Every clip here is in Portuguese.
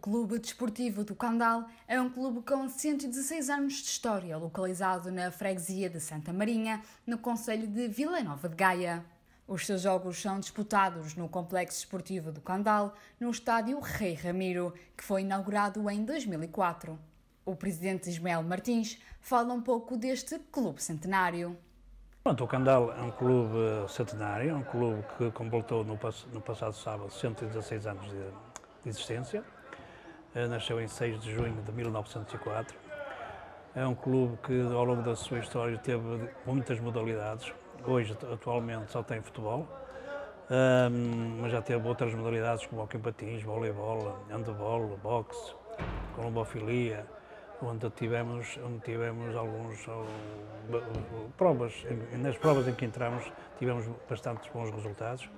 Clube Desportivo do Candal é um clube com 116 anos de história, localizado na freguesia de Santa Marinha, no Conselho de Vila Nova de Gaia. Os seus jogos são disputados no Complexo Desportivo do Candal, no estádio Rei Ramiro, que foi inaugurado em 2004. O presidente Ismael Martins fala um pouco deste clube centenário. Pronto, o Candal é um clube centenário, é um clube que completou no, no passado sábado 116 anos de existência. Eh, nasceu em 6 de junho de 1904. É um clube que ao longo da sua história teve muitas modalidades. Hoje, atualmente, só tem futebol, mas já teve outras modalidades como hockey patins, voleibol, handebol, boxe, colombofilia, onde tivemos, onde tivemos alguns provas, nas provas em que entramos tivemos bastante bons resultados,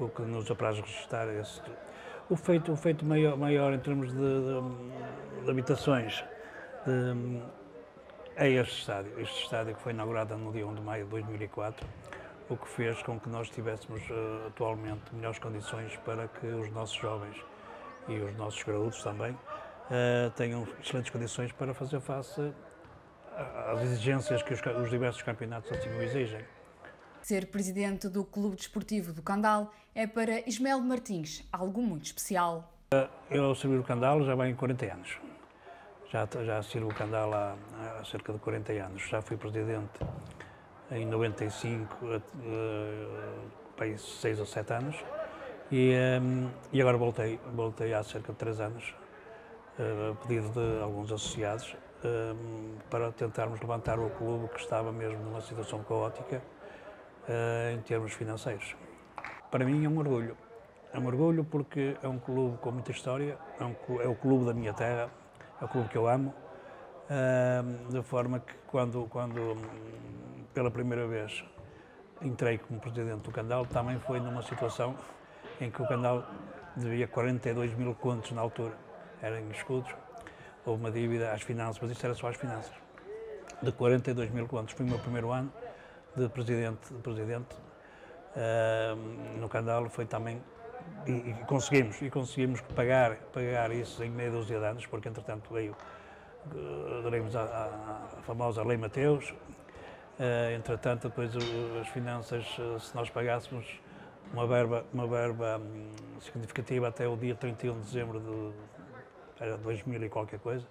o que nos apraz registrar esse, o feito, o feito maior, maior em termos de, de, de habitações de, é este estádio. Este estádio que foi inaugurado no dia 1 de maio de 2004, o que fez com que nós tivéssemos uh, atualmente melhores condições para que os nossos jovens e os nossos graúdos também uh, tenham excelentes condições para fazer face às exigências que os, os diversos campeonatos assim o exigem. Ser presidente do Clube Desportivo do Candal é para Ismael Martins algo muito especial. Eu servi o Candal já bem 40 anos. Já, já sirvo o Candal há, há, cerca de 40 anos. Já fui presidente em 95, uh, uh, 6 ou 7 anos. E, um, e agora voltei, voltei há cerca de 3 anos, uh, a pedido de alguns associados, um, para tentarmos levantar o clube que estava mesmo numa situação caótica em termos financeiros. Para mim é um orgulho. É um orgulho porque é um clube com muita história, é, um, é o clube da minha terra, é o clube que eu amo, uh, de forma que quando, quando pela primeira vez entrei como presidente do Candal, também foi numa situação em que o Candal devia 42 mil contos na altura, eram escudos, houve uma dívida às finanças, mas isso era só às finanças, de 42 mil contos. Foi o meu primeiro ano, de presidente, de presidente uh, no Candalo foi também e, e, conseguimos e conseguimos pagar pagar isso em meia dúzia de anos porque entretanto veio aderemos à, à, famosa lei Mateus. Uh, entretanto depois as finanças se nós pagássemos uma verba uma verba um, significativa até o dia 31 de dezembro de era 2000 e qualquer coisa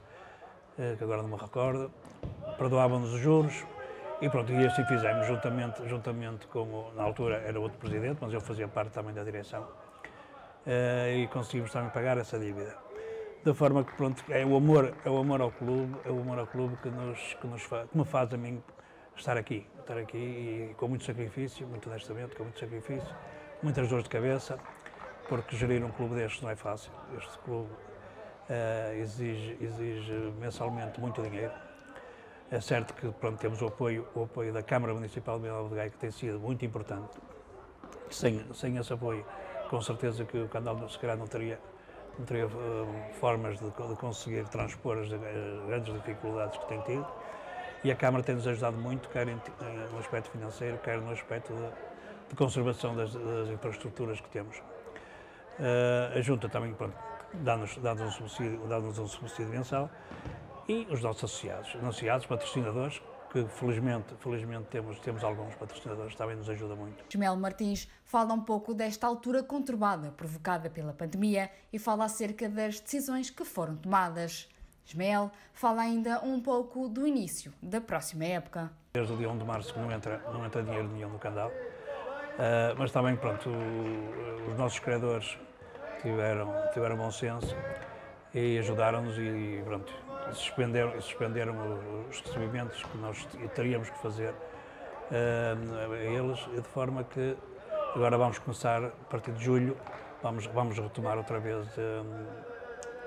que agora não me recordo perdoavam-nos os juros e pronto, e assim fizemos, juntamente, juntamente com, na altura era outro presidente, mas eu fazia parte também da direção, uh, e conseguimos também pagar essa dívida. Da forma que, pronto, é o amor, é o amor ao clube, é o amor ao clube que, nos, que, nos faz, que me faz a mim estar aqui, estar aqui e com muito sacrifício, muito honestamente, com muito sacrifício, muitas dores de cabeça, porque gerir um clube destes não é fácil. Este clube uh, exige, exige mensalmente muito dinheiro, é certo que pronto, temos o apoio, o apoio da Câmara Municipal de Vila de Gaia, que tem sido muito importante. Sem, sem esse apoio, com certeza que o canal se calhar não teria, não teria uh, formas de, de, conseguir transpor as, as, grandes dificuldades que tem tido. E a Câmara tem-nos ajudado muito, quer em, no aspecto financeiro, quer no aspecto de, de conservação das, das, infraestruturas que temos. Uh, a Junta também dá-nos dá um, dá um subsídio mensal e os nossos associados, associados, patrocinadores, que felizmente, felizmente temos, temos alguns patrocinadores também nos ajudam muito. Ismael Martins fala um pouco desta altura conturbada provocada pela pandemia e fala acerca das decisões que foram tomadas. Ismael fala ainda um pouco do início da próxima época. Desde o dia 1 de março que não entra, não entra dinheiro nenhum no Candal, uh, mas também, pronto, o, os nossos criadores tiveram, tiveram bom senso e ajudaram-nos e, pronto, suspenderam, suspenderam os recebimentos que nós teríamos que fazer uh, a eles, de forma que agora vamos começar, a partir de julho, vamos, vamos retomar outra vez uh,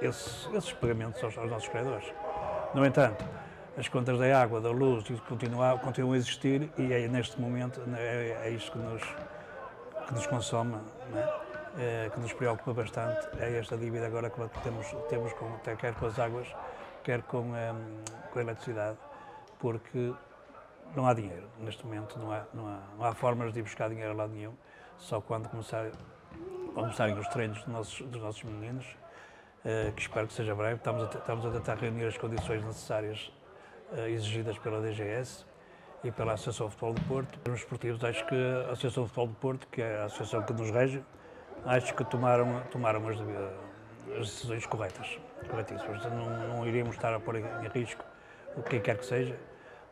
esses, esses, pagamentos aos, aos, nossos credores. No entanto, as contas da água, da luz, continuam, continuam a existir e é neste momento é, é isto que nos, que nos consome, é? é, que nos preocupa bastante, é esta dívida agora que temos, temos com, quer com as águas, quer com, um, com a eletricidade, porque não há dinheiro. Neste momento não há, não há, não há formas de ir buscar dinheiro a lado nenhum, só quando começar, começarem os treinos dos nossos, dos nossos meninos uh, que espero que seja breve. Estamos a, estamos a tentar reunir as condições necessárias uh, exigidas pela DGS e pela Associação de Futebol do Porto. Termos esportivos, acho que a Associação de Futebol do Porto, que é a associação que nos rege, acho que tomaram, tomaram as, as decisões corretas, corretíssimas. Não, não iríamos estar a pôr em, risco o que quer que seja,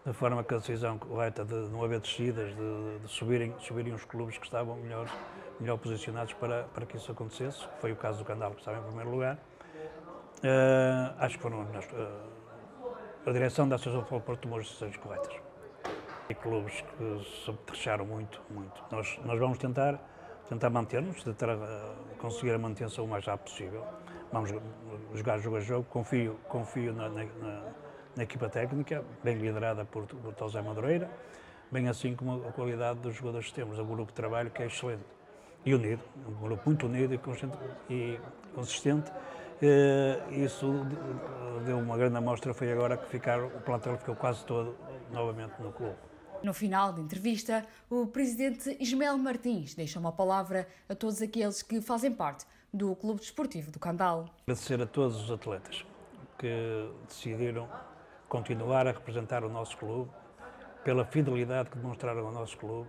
de forma que a decisão correta de não haver descidas, de, de subirem, subirem os clubes que estavam melhor, melhor posicionados para, para que isso acontecesse, foi o caso do Candal, que estava em primeiro lugar. Uh, acho que foram uh, a direção da Associação de Futebol Porto tomou as decisões corretas. E clubes que se apetrecharam muito, muito. Nós, nós vamos tentar, tentar manter-nos, tentar uh, conseguir a manutenção o mais rápido possível. Vamos jogar jogo a jogo, confio, confio na, na, na equipa técnica, bem liderada por, por Madureira, bem assim como a qualidade dos jogadores que temos, o grupo de trabalho que é excelente e unido, um grupo muito unido e consistente. E consistente. isso deu uma grande amostra, foi agora que ficaram, o plantel ficou quase todo novamente no clube. No final da entrevista, o presidente Ismael Martins deixa uma palavra a todos aqueles que fazem parte do Clube Desportivo do Candal. Agradecer a todos os atletas que decidiram continuar a representar o nosso clube, pela fidelidade que demonstraram ao nosso clube.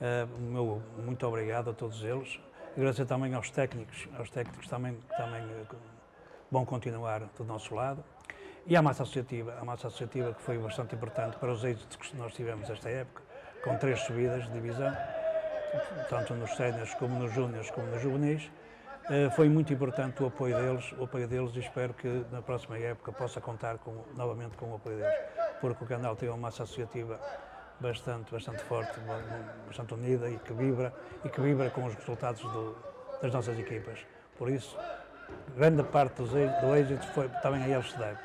Uh, meu muito obrigado a todos eles. Agradecer também aos técnicos, aos técnicos também, também vão continuar do nosso lado. E à massa associativa, a massa associativa que foi bastante importante para os êxitos que nós tivemos esta época, com três subidas de divisão, tanto nos séniores como nos júniores como nos juvenis. Uh, foi muito importante o apoio deles, o apoio deles e espero que na próxima época possa contar com, novamente com o apoio deles, porque o canal tem uma massa associativa bastante, bastante forte, bastante unida e que vibra e que vibra com os resultados do, das nossas equipas. Por isso, grande parte do êxito foi também a eles se deve.